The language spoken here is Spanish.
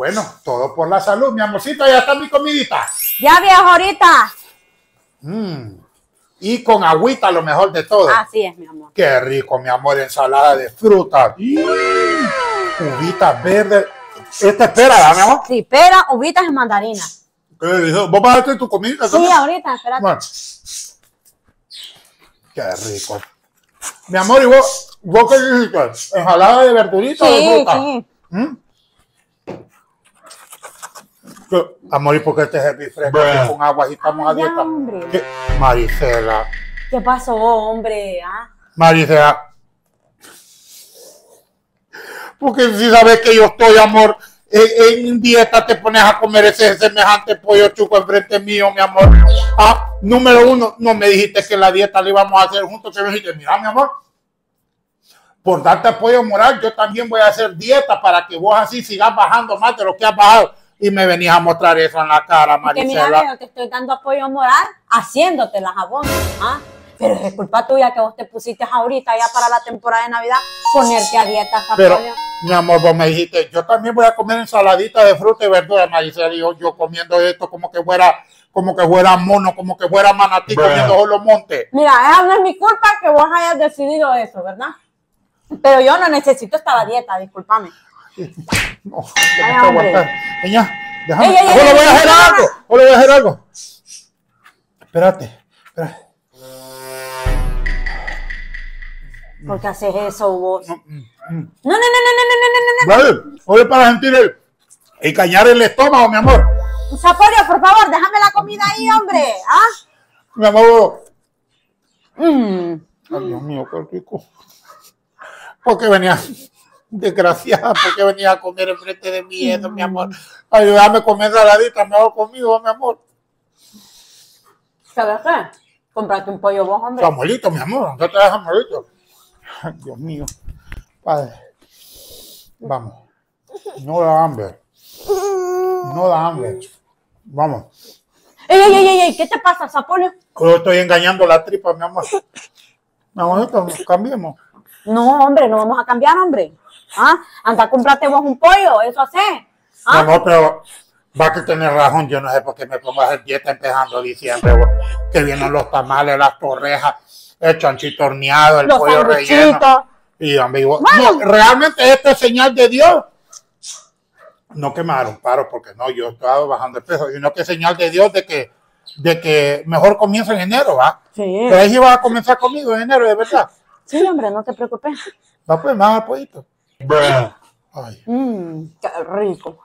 Bueno, todo por la salud, mi amorcito, ya está mi comidita. Ya viejo ahorita. Mm. Y con agüita, lo mejor de todo. Así es, mi amor. Qué rico, mi amor, ensalada de frutas. Uvitas verdes. Esta espera, mi amor. Sí, pera, uvitas y mandarinas. ¿Qué dijo? ¿Vos vas a hacer tu comida? Sí, ahorita, espérate. Bueno. Qué rico. Mi amor, ¿y vos, vos qué dijiste? ¿Ensalada de verdurita o de Sí, fruta? sí. ¿Mm? Amor, ¿y por qué este es el fresco Bruh. con agua y estamos a Ya, dieta? hombre. ¿Qué? Maricela, ¿Qué pasó, hombre? ¿Ah? Maricela. Porque si sabes que yo estoy, amor, en, en dieta te pones a comer ese semejante pollo chuco enfrente mío, mi amor. Ah, número uno, no me dijiste que la dieta la íbamos a hacer juntos. Que me dijiste, mira, mi amor, por darte apoyo moral, yo también voy a hacer dieta para que vos así sigas bajando más de lo que has bajado. Y me venías a mostrar eso en la cara, Que mira, Maricela. yo te estoy dando apoyo moral haciéndote la jabón. ¿ah? Pero es culpa tuya que vos te pusiste ahorita ya para la temporada de Navidad ponerte a dieta. Pero, mi amor, vos me dijiste, yo también voy a comer ensaladita de fruta y verdura, Maricela. Y yo, yo comiendo esto como que fuera, como que fuera mono, como que fuera manatí Bruh. comiendo solo monte. Mira, esa no es mi culpa que vos hayas decidido eso, ¿verdad? Pero yo no necesito estar a dieta, discúlpame. No, tengo que aguantar. Niña, déjame. Ey, Solo ey, voy a hacer no, no, algo. Solo voy a hacer algo. Espérate. espérate. ¿Por qué haces eso vos? No, Mm, mm. no, no, no, no, no, no, no, Vale, oye, para sentir el, y cañar el estómago, mi amor. no. Zaporio, por favor, déjame la comida ahí, hombre. ¿Ah? Mi amor. Mm. Ay, Dios mío, qué rico. ¿Por qué venía? Desgraciada, ¿por qué venía a comer enfrente de mí eso, mi amor? Ayúdame a comer saladita, mejor conmigo, mi amor. ¿Sabes qué? Comprate un pollo vos, hombre. Samuelito, mi amor, ¿dónde te das Samuelito? Dios mío. Padre. Vamos. No da hambre. No da hambre. Vamos. Ey, ey, ey, ey, ey, ¿qué te pasa, Zaporio? Yo estoy engañando la tripa, mi amor. Mi amorito, cambiemos. No, hombre, no vamos a cambiar, hombre. ¿Ah? Anda, comprate vos un pollo, eso hace. ¿Ah? amor, pero va a tener razón. Yo no sé por qué me pongo a hacer dieta empezando diciembre. Que vienen los tamales, las torrejas, el chanchito horneado, el Los pollo relleno. Y amigo, Bueno. no, realmente esto es señal de Dios. No que me paro, porque no, yo estaba bajando de peso, sino que es señal de Dios de que, de que mejor comienza en enero, ¿va? Sí. Pero ahí vas a comenzar conmigo en enero, de verdad. Sí, hombre, no te preocupes. Va pues, más apoyito. Ay. Mmm, qué rico.